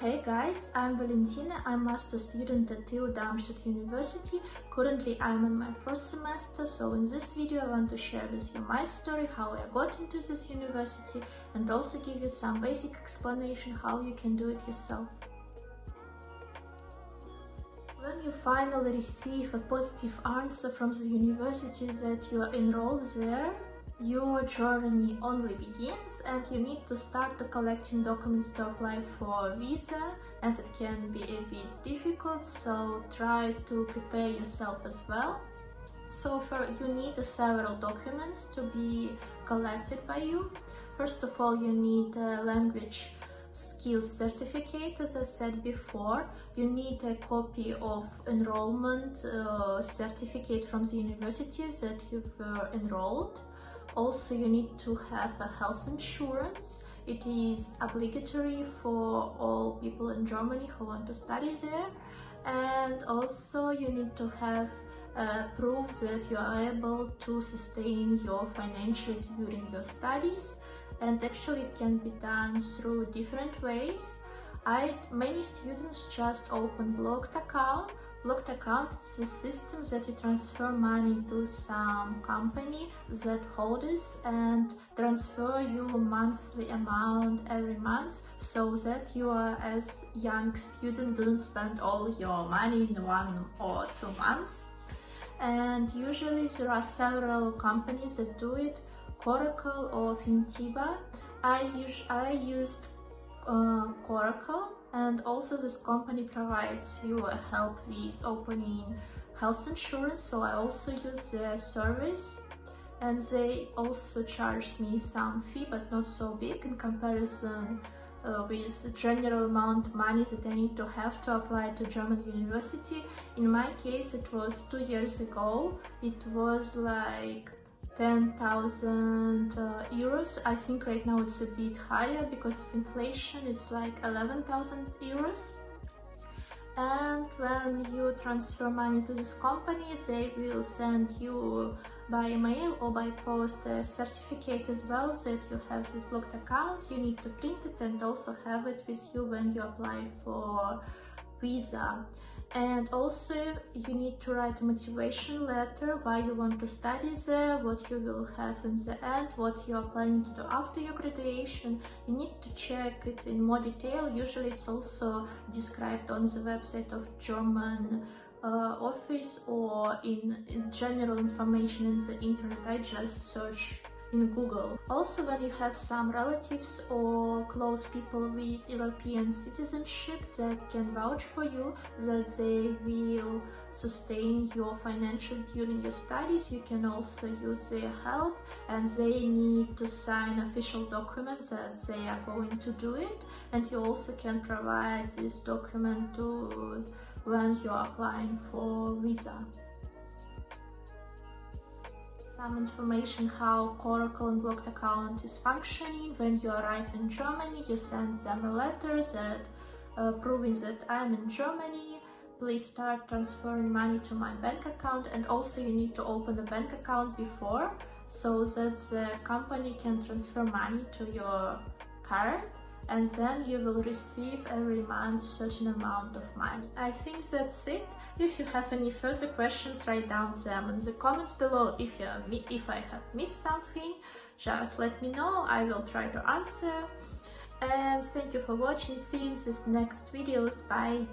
Hey guys, I'm Valentina. I'm a master student at TU Darmstadt University. Currently I'm in my first semester, so in this video I want to share with you my story, how I got into this university and also give you some basic explanation how you can do it yourself. When you finally receive a positive answer from the university that you are enrolled there, your journey only begins and you need to start collecting documents to apply for visa and it can be a bit difficult so try to prepare yourself as well. So for you need several documents to be collected by you. First of all you need a language skills certificate as i said before. You need a copy of enrollment uh, certificate from the universities that you've uh, enrolled also, you need to have a health insurance. It is obligatory for all people in Germany who want to study there. And also, you need to have uh, proof that you are able to sustain your financially during your studies. And actually, it can be done through different ways. I many students just open blocked account Blocked account is a system that you transfer money to some company that holds and transfer you monthly amount every month so that you are as young student don't spend all your money in one or two months. And usually there are several companies that do it, Coracle or Fintiba. I, us I used uh, Coracle and also this company provides you help with opening health insurance so I also use their service and they also charge me some fee but not so big in comparison uh, with the general amount money that I need to have to apply to German university. In my case it was two years ago, it was like 10,000 uh, euros. I think right now it's a bit higher because of inflation, it's like 11,000 euros. And when you transfer money to this company, they will send you by email or by post a certificate as well that you have this blocked account. You need to print it and also have it with you when you apply for visa. And also you need to write a motivation letter why you want to study there what you will have in the end what you are planning to do after your graduation. You need to check it in more detail. Usually it's also described on the website of german uh, office or in, in general information in the internet. I just search in Google. Also, when you have some relatives or close people with European citizenship that can vouch for you, that they will sustain your financial during your studies, you can also use their help and they need to sign official documents that they are going to do it. And you also can provide this document to when you are applying for visa some information how Coracle Blocked account is functioning. When you arrive in Germany, you send them a letter that uh, proving that I'm in Germany. Please start transferring money to my bank account and also you need to open a bank account before so that the company can transfer money to your card and then you will receive every month certain amount of money. I think that's it. If you have any further questions, write down them in the comments below. If, you if I have missed something, just let me know. I will try to answer. And thank you for watching. See you in the next videos. Bye.